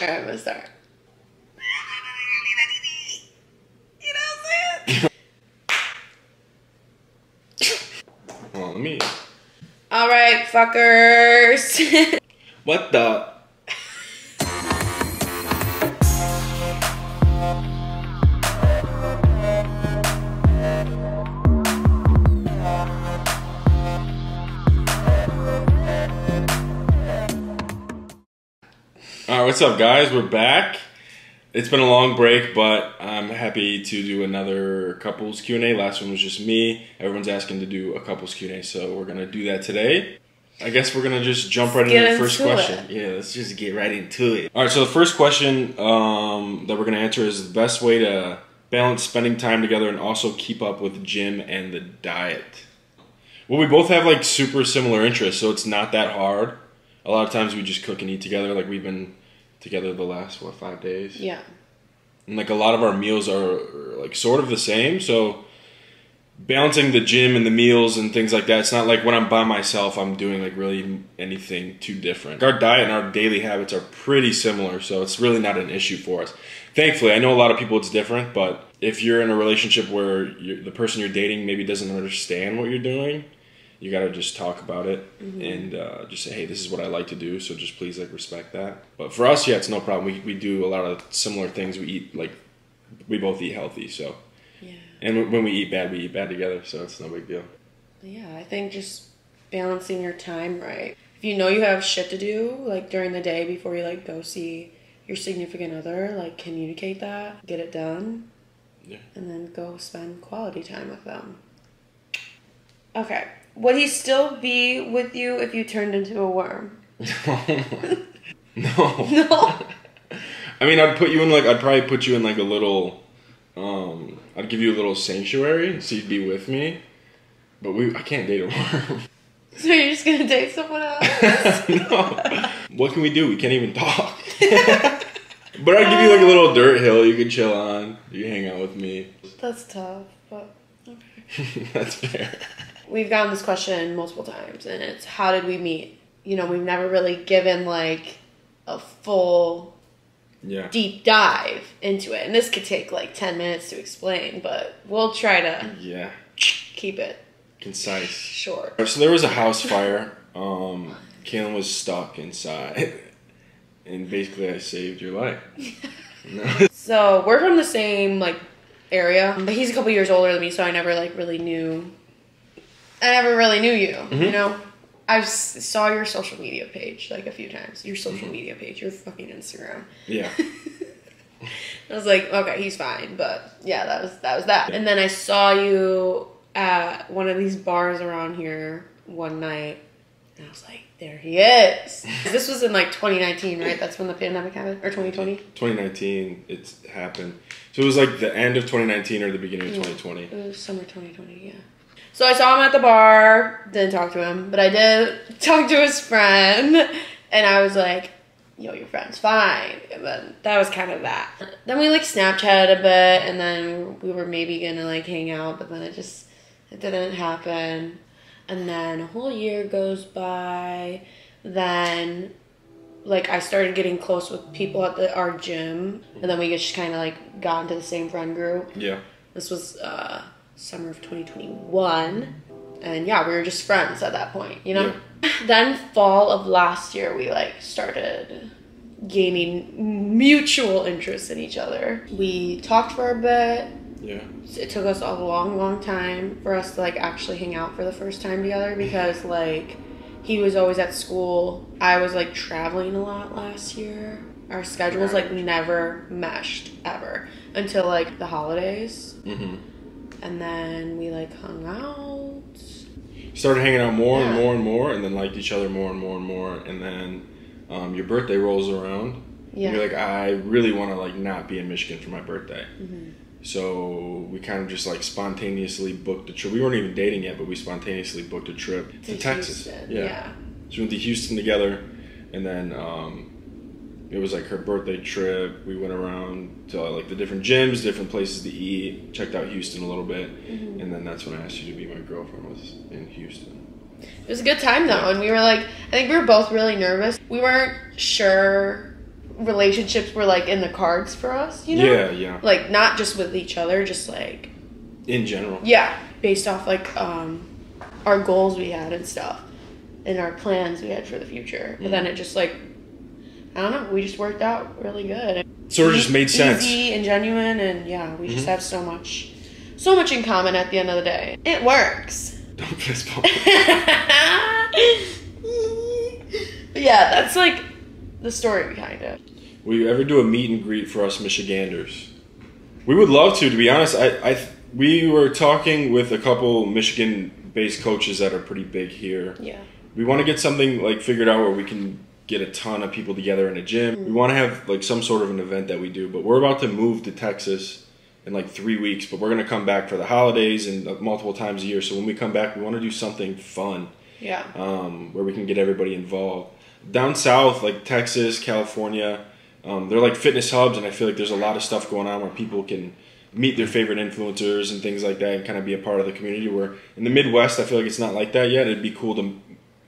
All right, let's start. I'm gonna start. Well, let me. All right, fuckers. What the? Right, what's up, guys? We're back. It's been a long break, but I'm happy to do another couples Q and A. Last one was just me. Everyone's asking to do a couples Q and A, so we're gonna do that today. I guess we're gonna just jump right into the first into question. Yeah, let's just get right into it. All right, so the first question um, that we're gonna answer is the best way to balance spending time together and also keep up with gym and the diet. Well, we both have like super similar interests, so it's not that hard. A lot of times we just cook and eat together. Like we've been together the last what five days, yeah. and like a lot of our meals are like sort of the same. So balancing the gym and the meals and things like that. It's not like when I'm by myself, I'm doing like really anything too different. Our diet and our daily habits are pretty similar, so it's really not an issue for us. Thankfully, I know a lot of people it's different, but if you're in a relationship where you're, the person you're dating maybe doesn't understand what you're doing, you gotta just talk about it and uh, just say, hey, this is what I like to do, so just please like respect that. But for us, yeah, it's no problem. We, we do a lot of similar things. We eat like we both eat healthy, so Yeah. and when we eat bad, we eat bad together, so it's no big deal. Yeah, I think just balancing your time right. If you know you have shit to do, like during the day before you like go see your significant other, like communicate that, get it done, Yeah. and then go spend quality time with them. Okay. Would he still be with you if you turned into a worm? no. No. I mean, I'd put you in like I'd probably put you in like a little. Um, I'd give you a little sanctuary, so you'd be with me. But we, I can't date a worm. so you're just gonna date someone else? no. What can we do? We can't even talk. but I'd give you like a little dirt hill you could chill on. You hang out with me. That's tough, but okay. That's fair. We've gotten this question multiple times, and it's how did we meet? You know, we've never really given like a full Yeah. deep dive into it, and this could take like 10 minutes to explain, but we'll try to Yeah. keep it Concise. short. So there was a house fire. Um, Caelan was stuck inside, and basically I saved your life. No. So we're from the same like area, but he's a couple years older than me, so I never like really knew. I never really knew you. You mm-hmm. know, I saw your social media page like a few times. Your social mm-hmm. media page, your fucking Instagram. Yeah. I was like, okay, he's fine, but yeah, that was that was that. And then I saw you at one of these bars around here one night, and I was like, there he is. this was in like 2019, right? That's when the pandemic happened, or 2020. 2019, it's happened. So it was like the end of 2019 or the beginning of 2020. It was summer 2020, yeah. So I saw him at the bar, didn't talk to him, but I did talk to his friend, and I was like, yo, your friend's fine. And then that was kind of that. Then we like Snapchatted a bit, and then we were maybe gonna like hang out, but then it just, it didn't happen. And then a whole year goes by, then like I started getting close with people at the, our gym, and then we just kind of like got into the same friend group. Yeah. This was uh, summer of 2021. And yeah, we were just friends at that point, you know? Then fall of last year, we like started gaining mutual interest in each other. We talked for a bit. Yeah. It took us a long, long time for us to like actually hang out for the first time together because like he was always at school. I was like traveling a lot last year. Our schedules like never meshed ever until like the holidays. hmm And then we like hung out. Started hanging out more and more and more, and then liked each other more and more and more. And then um, your birthday rolls around. Yeah. You're like, I really want to like not be in Michigan for my birthday. Mm-hmm. So we kind of just like spontaneously booked a trip. We weren't even dating yet, but we spontaneously booked a trip to, To Texas. Yeah. yeah. So we went to Houston together, and then um, it was like her birthday trip. We went around to like the different gyms, different places to eat. Checked out Houston a little bit, Mm-hmm. and then that's when I asked you to be my girlfriend. Was in Houston. It was a good time though, and we were like, I think we were both really nervous. We weren't sure relationships were like in the cards for us, you know? Yeah, yeah. Like not just with each other, just like In general. yeah, based off like um our goals we had and stuff and our plans we had for the future. But then it just like I don't know, we just worked out really good. Sort of just made sense. Mm-hmm. Easy and genuine and yeah, we just have so much so much in common at the end of the day. It works. Don't fist bump. But yeah, that's like the story behind it. Will you ever do a meet and greet for us Michiganders? We would love to. To be honest, I, I we were talking with a couple Michigan-based coaches that are pretty big here. Yeah. We want to get something like figured out where we can get a ton of people together in a gym. We want to have like some sort of an event that we do. But we're about to move to Texas in like three weeks. But we're gonna come back for the holidays and uh, multiple times a year. So when we come back, we want to do something fun Yeah. um, where we can get everybody involved. Down south, like Texas, California, um, they're like fitness hubs, and I feel like there's a lot of stuff going on where people can meet their favorite influencers and things like that, and kind of be a part of the community. Where in the Midwest, I feel like it's not like that yet. It'd be cool to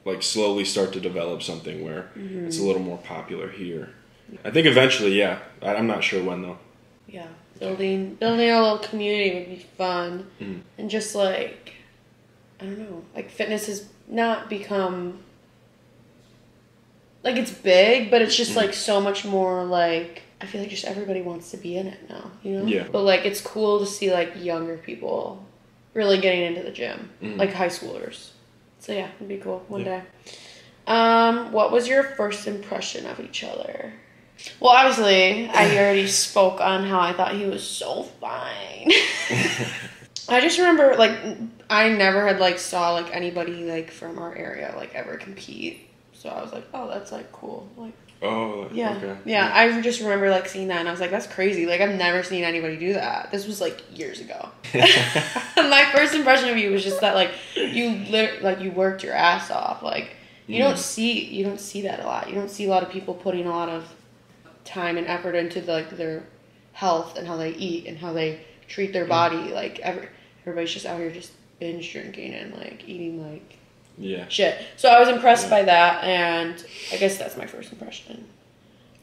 like slowly start to develop something where it's a little more popular here. I think eventually, yeah. I, I'm not sure when though. Yeah, building building a little community would be fun, Mhm. and just like I don't know, like fitness has not become like it's big, but it's just Mhm. like so much more like I feel like just everybody wants to be in it now, you know. Yeah. But like it's cool to see like younger people really getting into the gym, Mhm. like high schoolers. So yeah, it'd be cool one Yeah. day. Um, what was your first impression of each other? Well, obviously, I already spoke on how I thought he was so fine. I just remember, like, I never had like saw like anybody like from our area like ever compete. So I was like, oh, that's like cool. Like, Oh, yeah, okay. yeah. I just remember like seeing that, and I was like, that's crazy. Like, I've never seen anybody do that. This was like years ago. My first impression of you was just that like you lit like you worked your ass off. Like you don't Mm. see you don't see that a lot. You don't see a lot of people putting a lot of time and effort into like their health and how they eat and how they treat Mm. their body. Like every, everybody's just out here just binge drinking and like eating like yeah. shit. So I was impressed Yeah. by that, and I guess that's my first impression.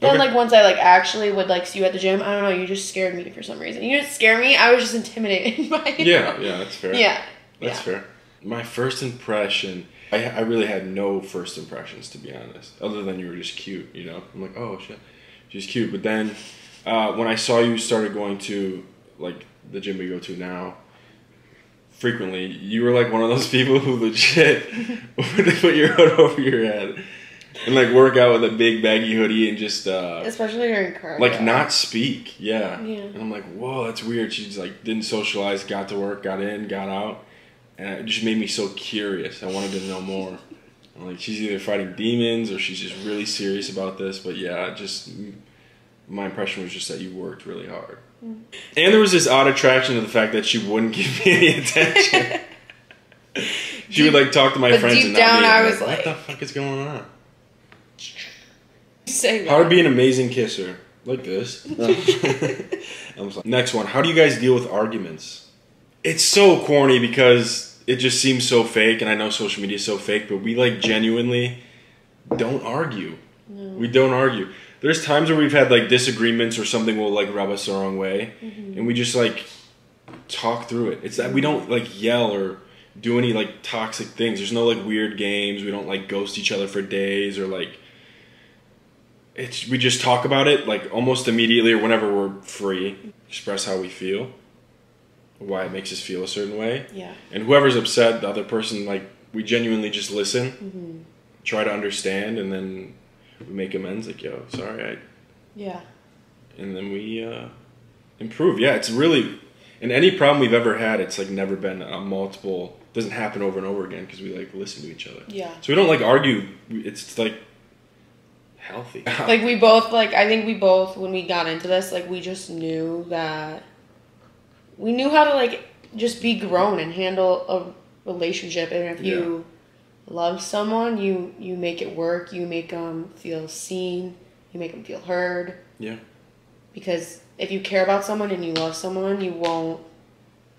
Then Okay. like once I like actually would like see you at the gym, I don't know, you just scared me for some reason. You didn't scare me. I was just intimidated by you. Yeah, yeah, that's fair. Yeah. That's yeah. fair. My first impression, I, I really had no first impressions to be honest, other than you were just cute. You know, I'm like, oh shit, she's cute. But then, uh, when I saw you started going to like the gym we go to now, frequently, you were like one of those people who legit would put your hood over your head and like work out with a big baggy hoodie and just uh, Especially during cardio. like not speak. Yeah. Yeah. And I'm like, whoa, that's weird. She's like didn't socialize, got to work, got in, got out, and it just made me so curious. I wanted to know more. I'm like, she's either fighting demons or she's just really serious about this. But yeah, just my impression was just that you worked really hard. Mm. And there was this odd attraction to the fact that she wouldn't give me any attention. she would like talk to my But friends deep and not down. I was what like- the fuck is going on? Say How to be an amazing kisser. Like this. I'm sorry. Next one. How do you guys deal with arguments? It's so corny because it just seems so fake, and I know social media is so fake, but we like genuinely don't argue. We don't argue. There's times where we've had like disagreements or something will like rub us the wrong way, mm-hmm. and we just like talk through it. It's that we don't like yell or do any like toxic things. There's no like weird games. We don't like ghost each other for days or like it's we just talk about it like almost immediately or whenever we're free express how we feel why it makes us feel a certain way Yeah. and whoever's upset the other person like we genuinely just listen Mm-hmm. try to understand and then we make amends like yo sorry i Yeah. and then we uh improve yeah it's really in any problem we've ever had it's like never been a multiple doesn't happen over and over again because we like listen to each other Yeah. so we don't like argue it's like healthy. Like we both like I think we both when we got into this like we just knew that we knew how to like just be grown and handle a relationship. And if you love someone you you make it work. You make them feel seen. You make them feel heard. Yeah. Because if you care about someone and you love someone you won't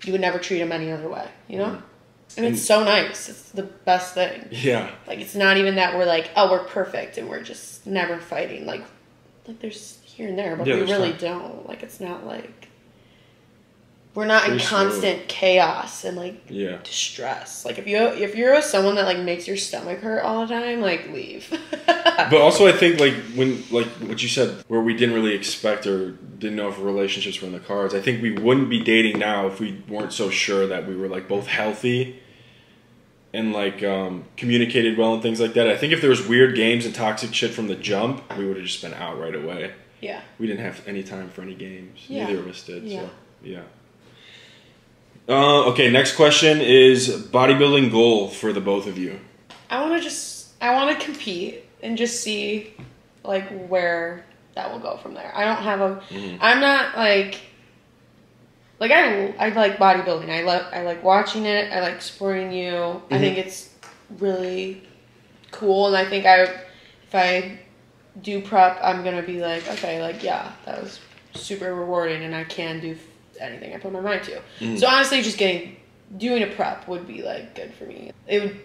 you would never treat them any other way you know? Mhm. And it's so nice it's the best thing yeah like it's not even that we're like, oh, we're perfect and we're just never fighting. Like Like there's here and there, but Yeah, we really time. don't. Like it's not like we're not in Pretty slow. constant chaos and like Yeah. distress. Like if you if you're someone that like makes your stomach hurt all the time, like leave. But also, I think like when like what you said, where we didn't really expect or didn't know if relationships were in the cards. I think we wouldn't be dating now if we weren't so sure that we were like both healthy and like um, communicated well and things like that. I think if there was weird games and toxic shit from the jump, we would have just been out right away. yeah. We didn't have any time for any games. Yeah. Neither of us did. Yeah. So yeah. Uh, okay, next question is bodybuilding goal for the both of you. I want to just I want to compete and just see like where that will go from there. I don't have a am not like like I I like bodybuilding. I like I like watching it. I like supporting you. I Mhm. think it's really cool and I think I if I do prep, I'm going to be like, okay, like yeah, that was super rewarding and I can do anything I put my mind to. Mhm. So honestly, just getting doing a prep would be like good for me. It would.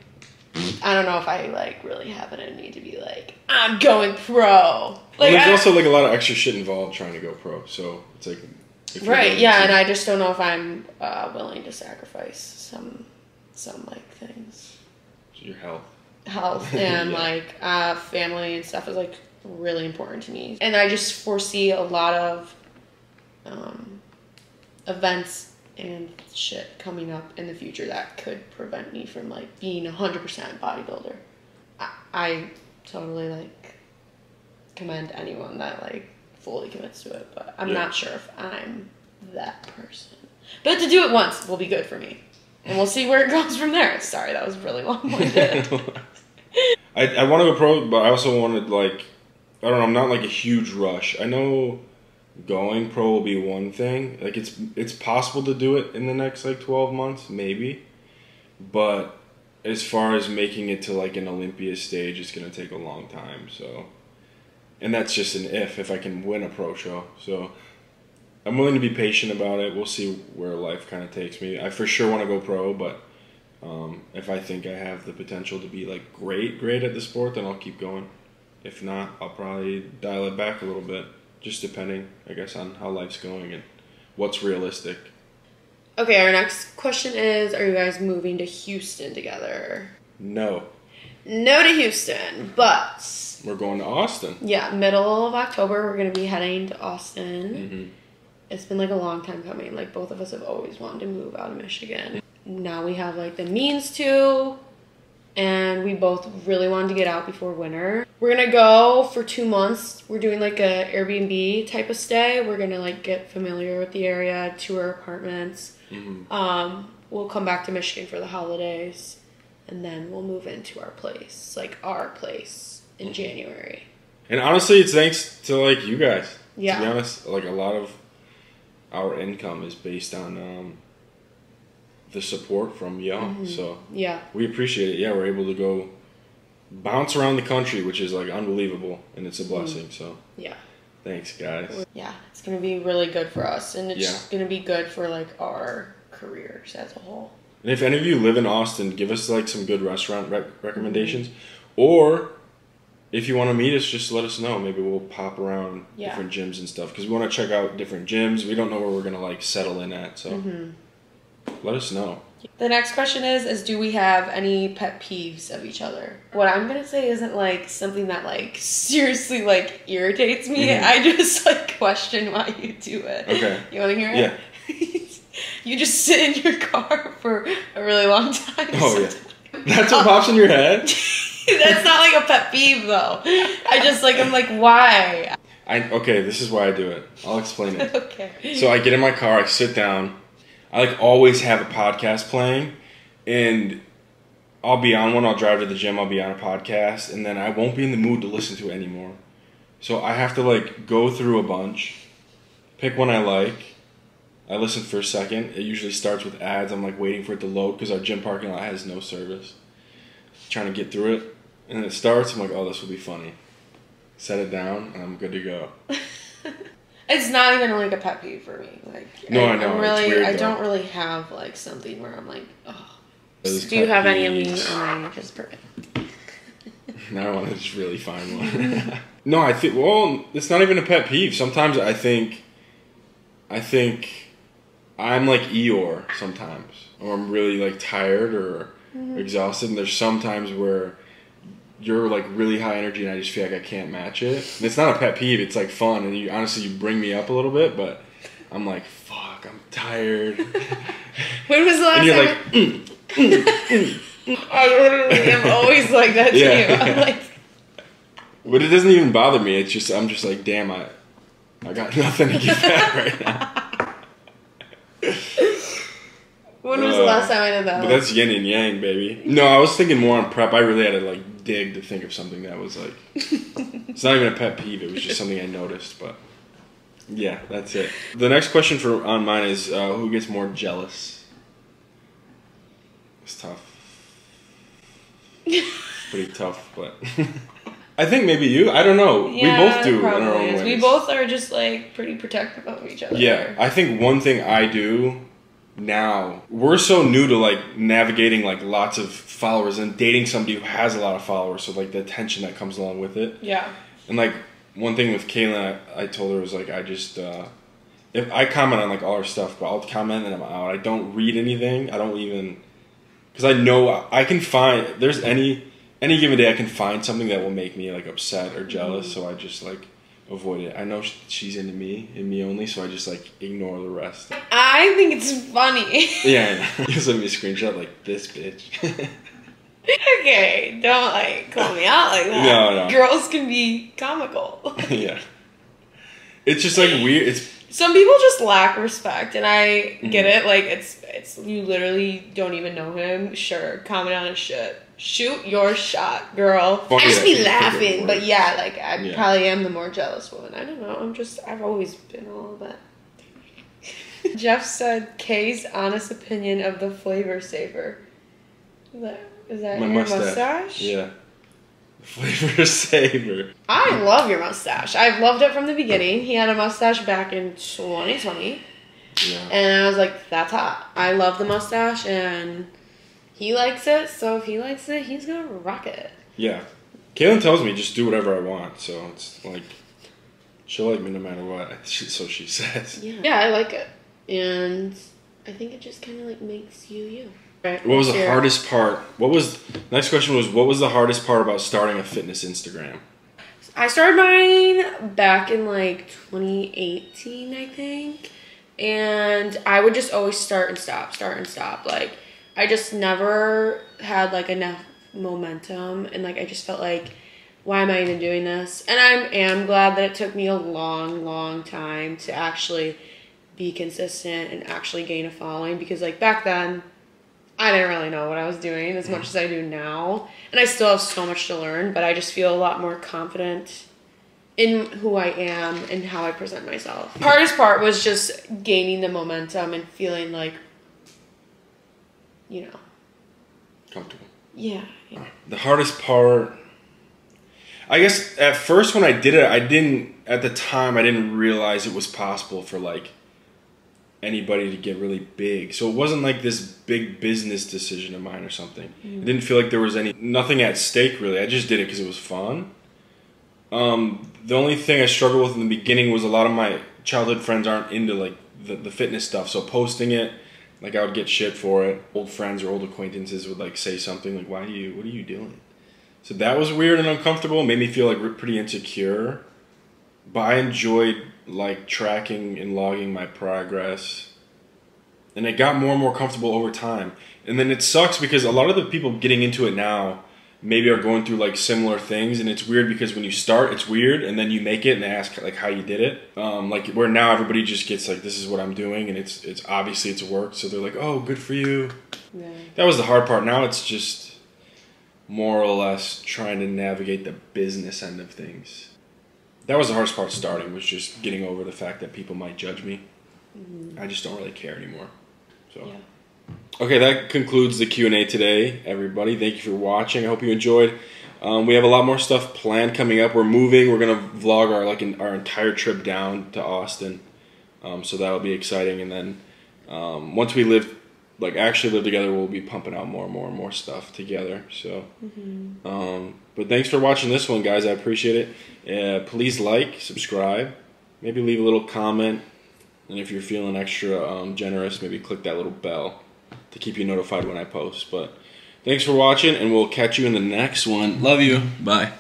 I don't know if I like really have it in me to be like I'm going pro. Well, Like there's I- also like a lot of extra shit involved trying to go pro. So it's like right, yeah, to- and I just don't know if I'm uh, willing to sacrifice some some like things, your health. health and Yeah. like uh, family and stuff is like really important to me, and I just foresee a lot of um, events and shit coming up in the future that could prevent me from like being a hundred percent bodybuilder. I, I totally like commend anyone that like fully commits to it, but I'm Yeah. not sure if I'm that person. But to do it once will be good for me, and we'll see where it goes from there. Sorry, that was really long winded. I, I want to go pro, but I also wanted like I don't know. I'm not like a huge rush. I know going pro will be one thing. Like it's it's possible to do it in the next like 12 months, maybe. But as far as making it to like an Olympia stage, it's gonna take a long time. So, and that's just an if if I can win a pro show. So. I'm willing to be patient about it. We'll see where life kind of takes me. I for sure want to go pro, but um, if I think I have the potential to be like great, great at the sport, then I'll keep going. If not, I'll probably dial it back a little bit, just depending, I guess, on how life's going and what's realistic. okay, our next question is: Are you guys moving to Houston together? No, No to Houston, but we're going to Austin. yeah, middle of October we're gonna be heading to Austin. hmm It's been like a long time coming. Like both of us have always wanted to move out of Michigan. Now we have like the means to, and we both really wanted to get out before winter. We're gonna go for two months. We're doing like a Airbnb type of stay. We're gonna like get familiar with the area, tour apartments. hmm Um, we'll come back to Michigan for the holidays, and then we'll move into our place, like our place, in Mhm. January. And honestly, it's thanks to like you guys. Yeah. To be honest, like a lot of our income is based on um, the support from y'all. Mhm. So Yeah. we appreciate it. Yeah, we're able to go bounce around the country, which is like unbelievable, and it's a blessing. So Mm. Yeah. thanks, guys. Yeah, it's gonna be really good for us, and it's Yeah. gonna be good for like our careers as a whole. And if any of you live in Austin, give us like some good restaurant rec- recommendations, or if you want to meet us, just let us know. Maybe we'll pop around Yeah. different gyms and stuff because we want to check out different gyms. We don't know where we're gonna like settle in at, so Mm-hmm. let us know. The next question is: Is do we have any pet peeves of each other? What I'm gonna say isn't like something that like seriously like irritates me. Mhm. I just like question why you do it. Okay. You want to hear it? Yeah. you just sit in your car for a really long time. Oh, yeah. That's what pops in your head. That's not like a pet peeve though. I just like I'm like why? I okay. This is why I do it. I'll explain it. okay. So I get in my car, I sit down. I like always have a podcast playing, and I'll be on one. I'll drive to the gym. I'll be on a podcast, and then I won't be in the mood to listen to it anymore. So I have to like go through a bunch, pick one I like. I listen for a second. It usually starts with ads. I'm like waiting for it to load because our gym parking lot has no service. Trying to get through it, and then it starts. I'm like, oh, this will be funny. Set it down, and I'm good to go. It's not even like a pet peeve for me. Like No, I I'm know, it's really, weird, I though. don't really have like something where I'm like, oh. Those Do you have any of these? peeves. And I just perfect. Now I want to just really find one. No, I think well, it's not even a pet peeve. Sometimes I think, I think, I'm like Eeyore sometimes, or I'm really like tired or exhausted. And there's sometimes where you're like really high energy, and I just feel like I can't match it. And it's not a pet peeve. It's like fun, and you honestly you bring me up a little bit, but I'm like fuck, I'm tired. When was the last and you're time? like, mm, mm, mm. Am always like that to Yeah. you. I'm like, but it doesn't even bother me. It's just I'm just like, damn, I, I got nothing to give back right now. When was the Uh, last time I did that? But that's yin and yang, baby. No, I was thinking more on prep. I really had to like dig to think of something that was like. it's not even a pet peeve. It was just something I noticed. But yeah, that's it. The next question for on mine is uh, who gets more jealous. It's tough. Pretty tough, but I think maybe you. I don't know. we both do in our own ways. We both are just like pretty protective of each other. Yeah, I think one thing I do now, we're so new to like navigating like lots of followers and dating somebody who has a lot of followers, so like the attention that comes along with it. Yeah. And like one thing with Caelan, I, I told her was like I just uh, if I comment on like all her stuff, but I'll comment and I'm out. I don't read anything. I don't even because I know I can find there's any any given day I can find something that will make me like upset or jealous. So I just like avoid it. I know she's into me and me only, so I just like ignore the rest. I think it's funny. Yeah, I know. you sent me a screenshot like this bitch. okay, don't like call me out like that. No, no. Girls can be comical. yeah, it's just like weird. It's Some people just lack respect, and I Mm-hmm. get it. Like it's it's you literally don't even know him. Sure, comment on his shit. Shoot your shot, girl. Funny I just be you pick it laughing, but yeah, like I Yeah. probably am the more jealous woman. I don't know. I'm just I've always been a little bit. Jeff said Kay's honest opinion of the flavor saver. Is that, is that my your mustache. mustache? Yeah, flavor saver. I love your mustache. I've loved it from the beginning. He had a mustache back in 2020. Yeah. And I was like, that's hot. I love the mustache and he likes it, so if he likes it, he's gonna rock it. Yeah. Caelan tells me just do whatever I want, so it's like she'll like me no matter what. She, so she says. Yeah. Yeah, I like it. And I think it just kinda like makes you you. Right. What was the Here. hardest part? What was next question was what was the hardest part about starting a fitness Instagram? I started mine back in like 2018, I think. And I would just always start and stop, start and stop. Like, I just never had like enough momentum. And like, I just felt like, why am I even doing this? And I am glad that it took me a long, long time to actually be consistent and actually gain a following because, like, back then, I didn't really know what I was doing as much as I do now. And I still have so much to learn, but I just feel a lot more confident in who I am and how I present myself. Hardest part was just gaining the momentum and feeling like, you know, Comfortable. yeah. yeah. The hardest part I guess at first when I did it, I didn't at the time I didn't realize it was possible for like anybody to get really big. So it wasn't like this big business decision of mine or something. It didn't feel like there was any nothing at stake really. I just did it because it was fun. Um, the only thing I struggled with in the beginning was a lot of my childhood friends aren't into like the, the fitness stuff. So posting it, like I would get shit for it. Old friends or old acquaintances would like say something like, "Why do you? What are you doing?" So that was weird and uncomfortable. It made me feel like pretty insecure. But I enjoyed like tracking and logging my progress, and it got more and more comfortable over time. And then it sucks because a lot of the people getting into it now maybe are going through like similar things and it's weird because when you start it's weird and then you make it and they ask like how you did it. Um, like where now everybody just gets like this is what i'm doing and it's it's obviously it's worked so they're like oh good for you. Yeah. that was the hard part. Now it's just more or less trying to navigate the business end of things. That was the hardest part starting was just getting over the fact that people might judge me. I just don't really care anymore. So Yeah. Okay, that concludes the Q&A today, everybody. Thank you for watching. I hope you enjoyed. Um, we have a lot more stuff planned coming up. We're moving. We're gonna vlog our like our entire trip down to Austin, um, so that'll be exciting. And then um, once we live, like actually live together, we'll be pumping out more and more and more stuff together. So, mm-hmm. Um, but thanks for watching this one, guys. I appreciate it. Uh, please like, subscribe, maybe leave a little comment, and if you're feeling extra um, generous, maybe click that little bell to keep you notified when I post. But thanks for watching, and we'll catch you in the next one. Love you. Bye.